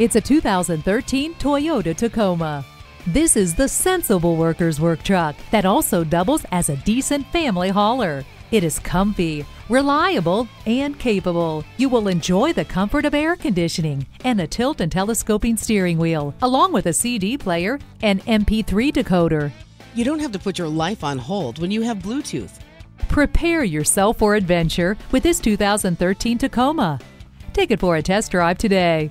It's a 2013 Toyota Tacoma. This is the sensible worker's work truck that also doubles as a decent family hauler. It is comfy, reliable, and capable. You will enjoy the comfort of air conditioning and a tilt and telescoping steering wheel, along with a CD player and MP3 decoder. You don't have to put your life on hold when you have Bluetooth. Prepare yourself for adventure with this 2013 Tacoma. Take it for a test drive today.